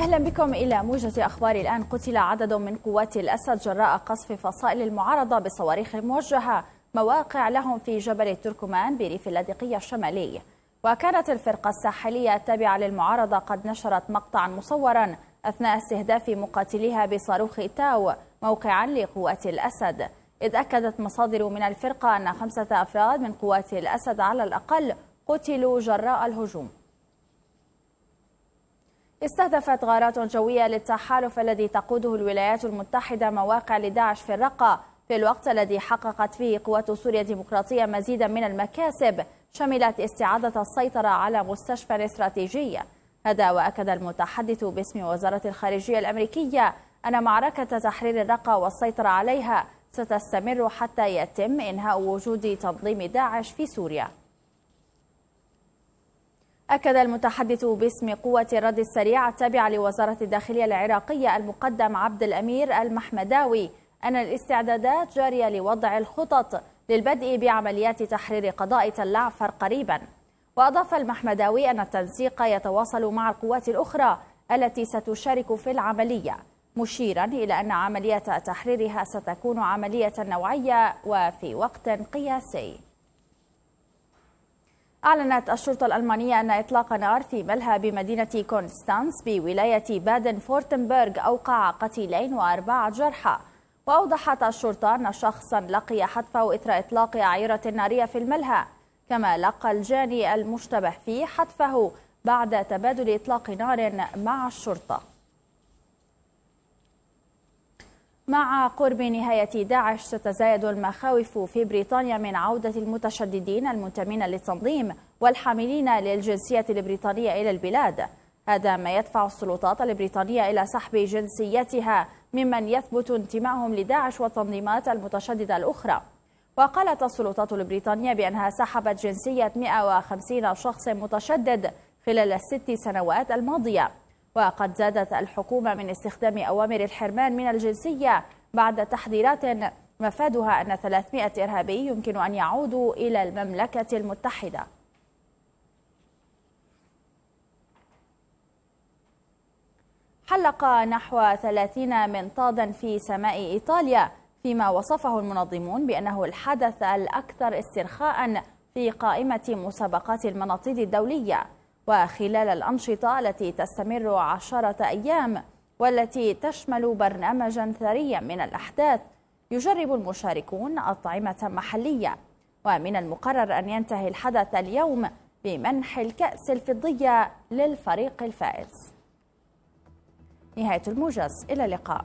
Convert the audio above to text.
أهلا بكم إلى موجز أخبار الآن. قتل عدد من قوات الأسد جراء قصف فصائل المعارضة بصواريخ موجهة. مواقع لهم في جبل التركمان بريف اللاذقية الشمالي. وكانت الفرقة الساحلية التابعة للمعارضة قد نشرت مقطعا مصورا أثناء استهداف مقاتليها بصاروخ تاو موقعا لقوات الأسد. إذ أكدت مصادر من الفرقة أن خمسة أفراد من قوات الأسد على الأقل قتلوا جراء الهجوم. استهدفت غارات جوية للتحالف الذي تقوده الولايات المتحدة مواقع لداعش في الرقة في الوقت الذي حققت فيه قوات سوريا الديمقراطية مزيدا من المكاسب شملت استعادة السيطرة على مستشفى استراتيجي. هذا وأكد المتحدث باسم وزارة الخارجية الأمريكية أن معركة تحرير الرقة والسيطرة عليها ستستمر حتى يتم إنهاء وجود تنظيم داعش في سوريا. أكد المتحدث باسم قوة الرد السريع التابعة لوزارة الداخلية العراقية المقدم عبد الأمير المحمداوي أن الاستعدادات جارية لوضع الخطط للبدء بعمليات تحرير قضاء تل عفر قريبا. وأضاف المحمداوي أن التنسيق يتواصل مع القوات الأخرى التي ستشارك في العملية مشيرا إلى أن عملية تحريرها ستكون عملية نوعية وفي وقت قياسي. أعلنت الشرطة الألمانية أن إطلاق نار في ملهى بمدينة كونستانس بولاية بادن فورتنبرغ أوقع قتيلين وأربعة جرحى. وأوضحت الشرطة أن شخصا لقي حتفه إثر إطلاق أعيرة نارية في الملهى كما لقى الجاني المشتبه فيه حتفه بعد تبادل إطلاق نار مع الشرطة. مع قرب نهاية داعش تتزايد المخاوف في بريطانيا من عودة المتشددين المنتمين للتنظيم والحاملين للجنسية البريطانية إلى البلاد. هذا ما يدفع السلطات البريطانية إلى سحب جنسيتها ممن يثبت انتمائهم لداعش والتنظيمات المتشددة الأخرى. وقالت السلطات البريطانية بأنها سحبت جنسية 150 شخص متشدد خلال الست سنوات الماضية. وقد زادت الحكومة من استخدام أوامر الحرمان من الجنسية بعد تحذيرات مفادها أن 300 إرهابي يمكن أن يعودوا إلى المملكة المتحدة. حلق نحو 30 منطادا في سماء إيطاليا فيما وصفه المنظمون بأنه الحدث الأكثر استرخاء في قائمة مسابقات المناطيد الدولية. وخلال الأنشطة التي تستمر عشرة أيام والتي تشمل برنامجا ثريا من الأحداث يجرب المشاركون أطعمة محلية. ومن المقرر أن ينتهي الحدث اليوم بمنح الكأس الفضية للفريق الفائز. نهاية الموجز إلى اللقاء.